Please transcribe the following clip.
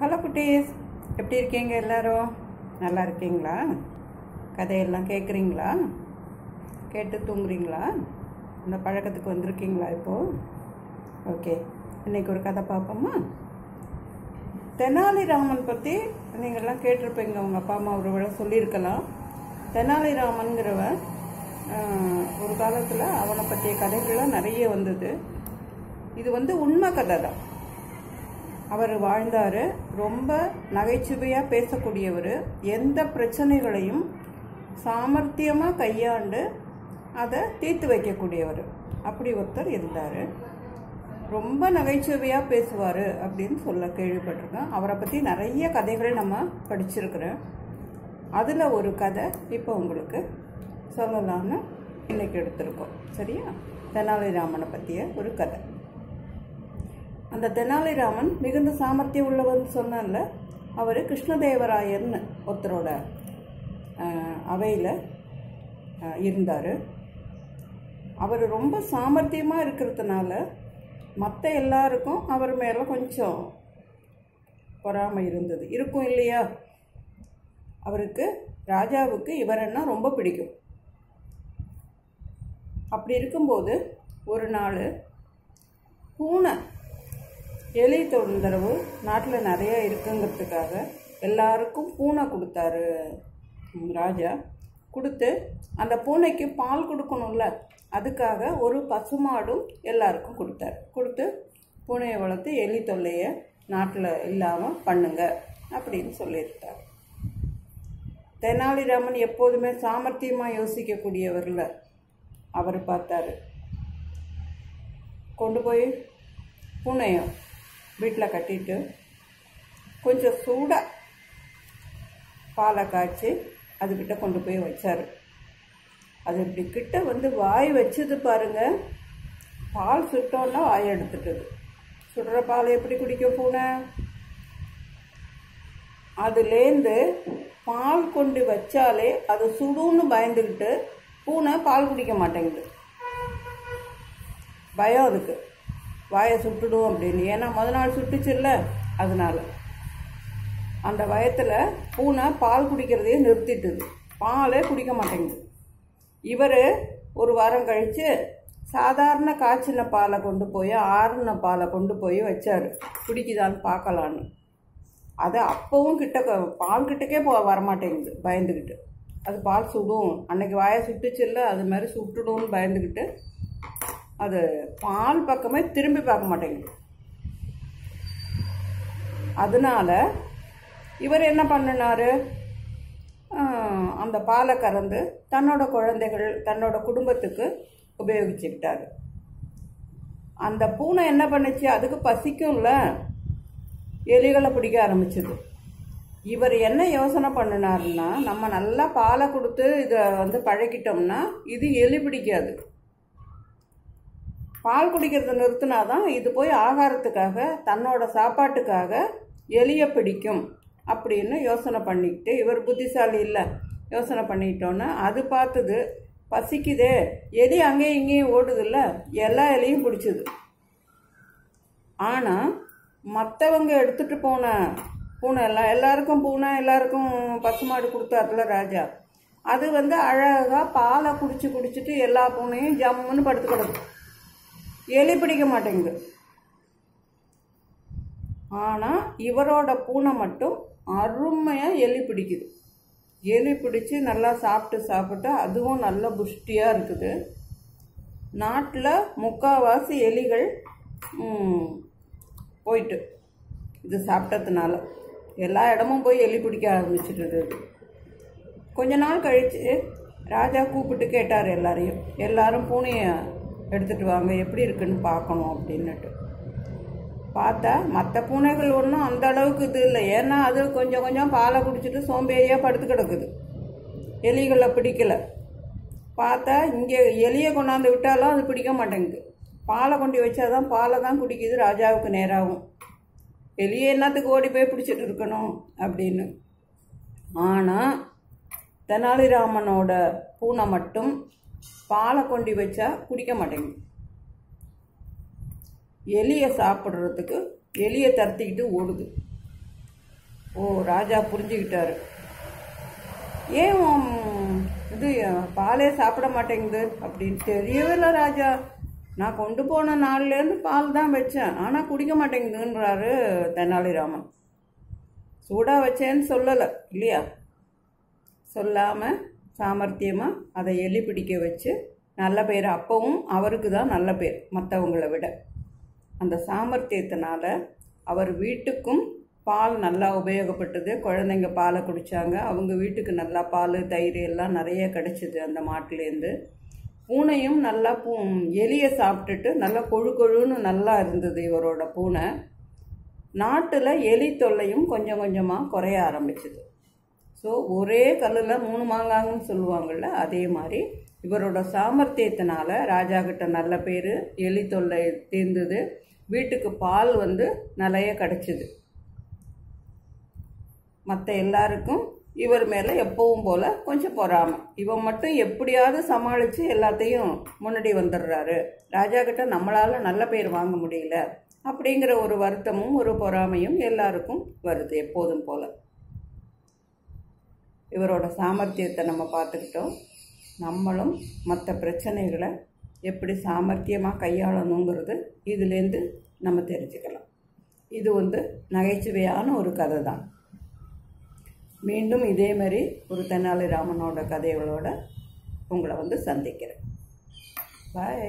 Hello குட்டீஸ். எப்படி இருக்கீங்க எல்லாரும்? நல்லா இருக்கீங்களா? கதையெல்லாம் கேட்குறீங்களா கேட்டு தூங்குறீங்களா? இந்த பழக்கத்துக்கு வந்திருக்கீங்களா இப்போது ஓகே இன்றைக்கி ஒரு கதை பார்ப்போமா? தெனாலிராமன் பற்றி நீங்கள்லாம் கேட்டிருப்பீங்க. உங்கள் அப்பா அம்மா ஒரு விட சொல்லியிருக்கலாம். தெனாலிராமன்கிறவன் ஒரு காலத்தில் அவனை பற்றிய கதைகள்லாம் நிறைய வந்தது. இது வந்து உண்மை கதை தான் அவர் வாழ்ந்தார். ரொம்ப நகைச்சுவையாக பேசக்கூடியவர் எந்த பிரச்சனைகளையும் சாமர்த்தியமாக கையாண்டு அதை தீர்த்து வைக்கக்கூடியவர். அப்படி ஒருத்தர் இருந்தார். ரொம்ப நகைச்சுவையாக பேசுவார் அப்படின்னு சொல்ல கேள்விப்பட்டிருக்கேன். அவரை பற்றி நிறைய கதைகள் நம்ம படிச்சிருக்கிறேன். அதில் ஒரு கதை இப்போ உங்களுக்கு சொல்லலாம்னு இன்னைக்கு எடுத்திருக்கோம். சரியா? தெனாலிராமனை பற்றிய ஒரு கதை. அந்த தெனாலிராமன் மிகுந்த சாமர்த்தியம் உள்ளவர்னு சொன்னால அவர் கிருஷ்ணதேவராயர்னு ஒருத்தரோட அவையில் இருந்தார். அவர் ரொம்ப சாமர்த்தியமாக இருக்கிறதுனால மற்ற எல்லாருக்கும் அவர் மேலே கொஞ்சம் பொறாமை இருந்தது. இருக்கும் இல்லையா? அவருக்கு ராஜாவுக்கு இவரென்னா ரொம்ப பிடிக்கும். அப்படி இருக்கும்போது ஒரு நாள் பூனை எலி தொந்தரவு நாட்டில் நிறையா இருக்குங்கிறதுக்காக எல்லாருக்கும் பூனை கொடுத்தாரு ராஜா. கொடுத்து அந்த பூனைக்கு பால் கொடுக்கணும்ல அதுக்காக ஒரு பசுமாடும் எல்லாருக்கும் கொடுத்தாரு. கொடுத்து பூனையை வளர்த்து எலி தொல்லையை நாட்டில் இல்லாமல் பண்ணுங்க அப்படின்னு சொல்லியிருக்கார். தெனாலிராமன் எப்போதுமே சாமர்த்தியமாக யோசிக்கக்கூடியவரில் அவர் பார்த்தாரு. கொண்டு போய் பூனையை வீட்டில் கட்டிட்டு கொஞ்சம் சூடாக பாலை காய்ச்சி அதுக்கிட்ட கொண்டு போய் வச்சார். அது இப்படி கிட்ட வந்து வாய் வச்சது பாருங்கள் பால் சுட்டோன்னா வாய் எடுத்துட்டது. சுடுற பால் எப்படி குடிக்கும் பூனை? அதுலேருந்து பால் கொண்டு வச்சாலே அது சுடுன்னு பயந்துக்கிட்டு பூனை பால் குடிக்க மாட்டேங்குது. பயம் அதுக்கு. வாயை சுட்டுடும் அப்படின்னு. ஏன்னா முத நாள் சுட்டுச்சுல்ல? அதனால. அந்த பயத்தில் பூனை பால் குடிக்கிறதையே நிறுத்திட்டுது. பாலே குடிக்க மாட்டேங்குது. இவர் ஒரு வாரம் கழித்து சாதாரண காய்ச்சின பாலை கொண்டு போய் ஆறுன பாலை கொண்டு போய் வச்சார். குடிக்குதான்னு பார்க்கலான்னு. அது அப்போவும் கிட்ட பால் கிட்டக்கே போ வரமாட்டேங்குது. பயந்துக்கிட்டு அது பால் சுடும். அன்னைக்கு வாயை சுட்டுச்சு இல்லை அது மாதிரி சுட்டுடும்னு பயந்துக்கிட்டு அது பால் பக்கமே திரும்பி பார்க்க மாட்டேங்குது. அதனால இவர் என்ன பண்ணினார்? அந்த பாலை கறந்து தன்னோட குழந்தைகள் தன்னோட குடும்பத்துக்கு உபயோகிச்சுக்கிட்டாரு. அந்த பூனை என்ன பண்ணுச்சு? அதுக்கு பசிக்கும்ல. எலிகளை பிடிக்க ஆரம்பிச்சது. இவர் என்ன யோசனை பண்ணினாருன்னா நம்ம நல்லா பாலை கொடுத்து இதை வந்து பழக்கிட்டோம்னா இது எலி பிடிக்காது. பால் குடிக்கிறத நிறுத்தினாதான் இது போய் ஆகாரத்துக்காக தன்னோட சாப்பாட்டுக்காக எலியை பிடிக்கும் அப்படின்னு யோசனை பண்ணிக்கிட்டு இவர் புத்திசாலி இல்லை யோசனை பண்ணிக்கிட்டோன்னே அது பார்த்தது பசிக்குதே எலி அங்கேயும் இங்கேயும் ஓடுதுல்ல எல்லா எலியும் பிடிச்சது. ஆனால் மற்றவங்க எடுத்துகிட்டு போன பூனை எல்லாம் எல்லாருக்கும் பூனை எல்லாருக்கும் பசுமாடு கொடுத்தாருல ராஜா. அது வந்து அழகாக பாலை குடிச்சு குடிச்சிட்டு எல்லா பூனையும் ஜம்முன்னு படுத்து கிடக்கும் எலி பிடிக்க மாட்டேங்குது. ஆனால் இவரோட பூனை மட்டும் அருமையாக எலி பிடிக்குது. எலி பிடிச்சி நல்லா சாப்பிட்டு சாப்பிட்டு அதுவும் நல்ல புஷ்டியாக இருக்குது. நாட்டில் முக்கால்வாசி எலிகள் போயிட்டு இது சாப்பிட்டதுனால எல்லா இடமும் போய் எலி பிடிக்க ஆரம்பிச்சிட்டு கொஞ்ச நாள் கழித்து ராஜா கூப்பிட்டு கேட்டார் எல்லாரையும். எல்லாரும் பூனையை எடுத்துகிட்டு வாங்க எப்படி இருக்குன்னு பார்க்கணும் அப்படின்னுட்டு. பார்த்தா மற்ற பூனைகள் ஒன்றும் அந்த அளவுக்கு இது இல்லை. ஏன்னா அது கொஞ்சம் கொஞ்சம் பாலை குடிச்சிட்டு சோம்பேறியாக படுத்து கிடக்குது. எலிகளை பிடிக்கல. பார்த்தா இங்கே எலியை கொண்டாந்து விட்டாலும் அது பிடிக்க மாட்டேங்குது. பாலை கொண்டு வச்சாதான் பாலை தான் குடிக்குது ராஜாவுக்கு நேராகும். எலியை என்னத்துக்கு ஓடி போய் பிடிச்சிட்டு இருக்கணும் அப்படின்னு. ஆனால் தெனாலிராமனோட பூனை மட்டும் பாலை கொண்டு வச்சா குடிக்க மாட்டேங்குது. எலியை சாப்பிட்றதுக்கு எலியை தரத்திக்கிட்டு ஓடுது. ஓ ராஜா புரிஞ்சுக்கிட்டாரு. ஏன் இது பாலே சாப்பிட மாட்டேங்குது அப்படின்னு? தெரியவே இல்லை ராஜா. நான் கொண்டு போன நாள்லேருந்து பால் தான் வச்சேன். ஆனால் குடிக்க மாட்டேங்குதுன்றாரு தெனாலிராமன். சூடாக வச்சேன்னு சொல்லலை இல்லையா? சொல்லாமல் சாமர்த்தியமாக அதை எலி பிடிக்க வச்சு நல்ல பேர். அப்பவும் அவருக்கு தான் நல்ல பேர் மற்றவங்களை விட. அந்த சாமர்த்தியத்தினால அவர் வீட்டுக்கும் பால் நல்லா உபயோகப்பட்டது. குழந்தைங்க பாலை குடித்தாங்க அவங்க வீட்டுக்கு நல்லா பால் தயிர் எல்லாம் நிறைய கிடச்சிது அந்த மாட்டுலேருந்து. பூனையும் நல்லா பூ எலியை சாப்பிட்டுட்டு நல்லா கொழு கொழுன்னு நல்லா இருந்தது இவரோட பூனை. நாட்டில் எலி தொல்லையும் கொஞ்சம் கொஞ்சமாக குறைய ஆரம்பிச்சுது. ஸோ ஒரே கல்லில் மூணு மாங்காங்கன்னு சொல்லுவாங்கள்ல அதே மாதிரி இவரோட சாமர்த்தியத்தினால ராஜா கிட்ட நல்ல பேர் எலி தொல்லை தீர்ந்தது. வீட்டுக்கு பால் வந்து நிறைய கிடச்சிது. மற்ற எல்லாருக்கும் இவர் மேலே எப்பவும் போல் கொஞ்சம் பொறாமை. இவன் மட்டும் எப்படியாவது சமாளித்து எல்லாத்தையும் முன்னாடி வந்துடுறாரு. ராஜா கிட்ட நம்மளால் நல்ல பேர் வாங்க முடியல. அப்படிங்கிற ஒரு வருத்தமும் ஒரு பொறாமையும் எல்லாருக்கும் வருது எப்போதும் போல். இவரோட சாமர்த்தியத்தை நம்ம பார்த்துக்கிட்டோம். நம்மளும் மற்ற பிரச்சனைகளை எப்படி சாமர்த்தியமாக கையாளணுங்கிறது இதுலேருந்து நம்ம தெரிஞ்சுக்கலாம். இது வந்து நகைச்சுவையான ஒரு கதை தான் மீண்டும் இதே மாதிரி ஒரு தெனாலிராமனோட கதைகளோட உங்களை வந்து சந்திக்கிறேன். பாய்